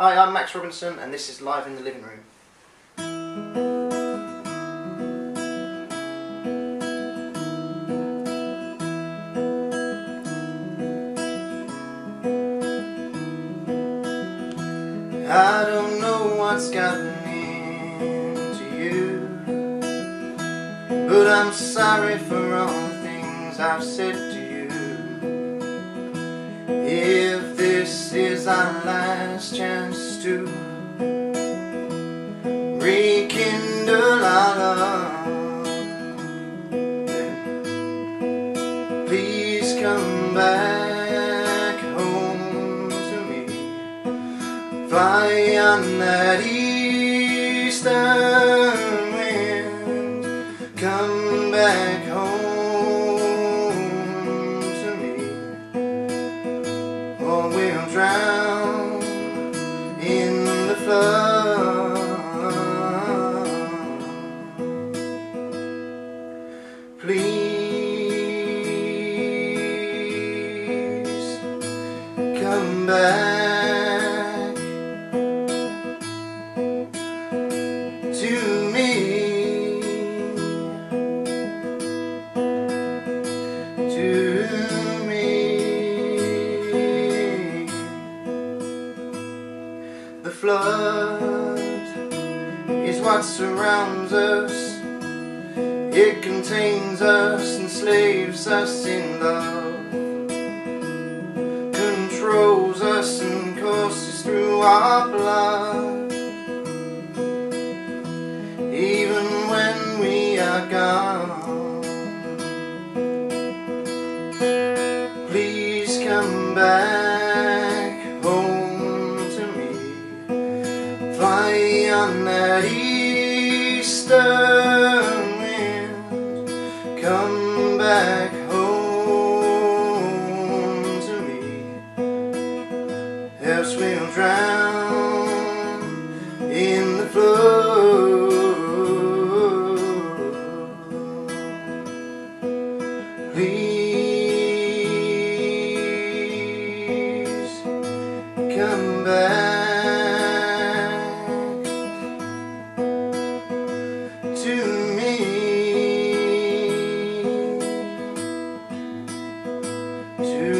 Hi, I'm Max Robinson and this is Live in the Living Room. I don't know what's gotten into you But I'm sorry for all the things I've said to you Please come back home to me. Fly on that eastern wind. Come back home to me. Or we'll drown in the flood. Please come back to me. To me. The flood is what surrounds us. It contains us enslaves us in love our blood even when we are gone. Please come back home to me. Fly on that eastern else we'll drown in the flood. Please come back to me. To